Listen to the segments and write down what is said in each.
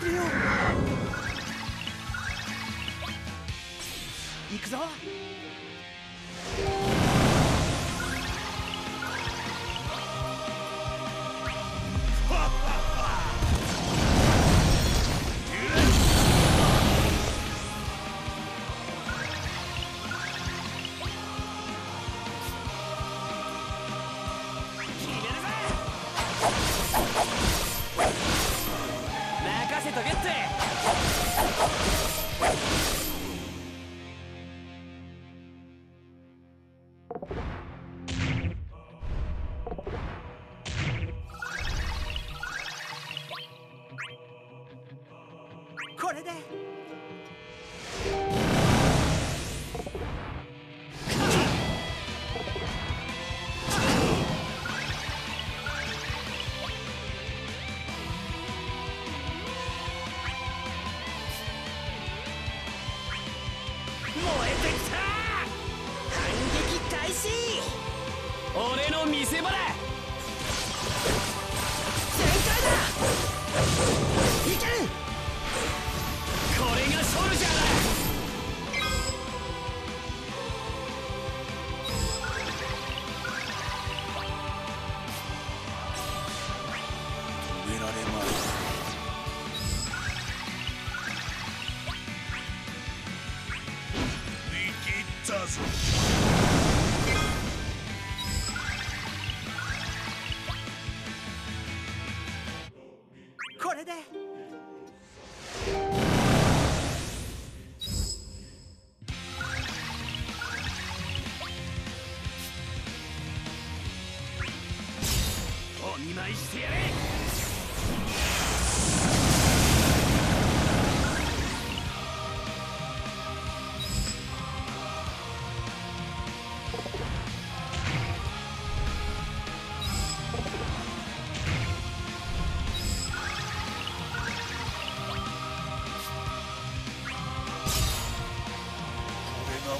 行くぞ。せとけってこれで開始俺の見せ場だ。全開だ。いける。これがソルジャーだ止められまい。見切ったぞこれで。お見舞いしてやれ。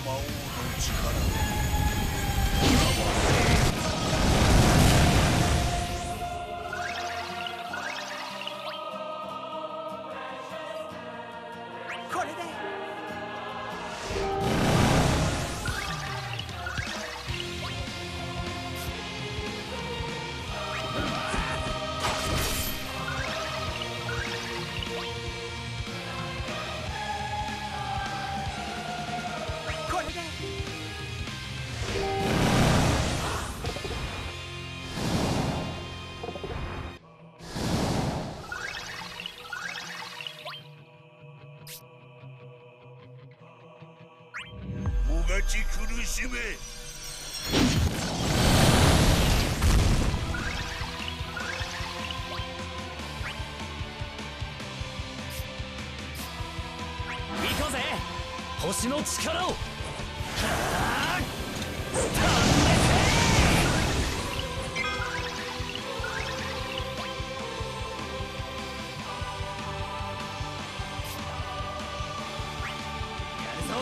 魔王の力で。ち苦しめ。行こうぜ。星の力を。やるぞ。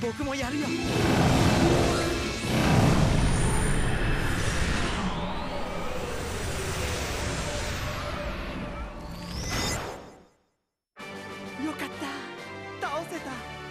僕もやるよ。よかった。倒せた。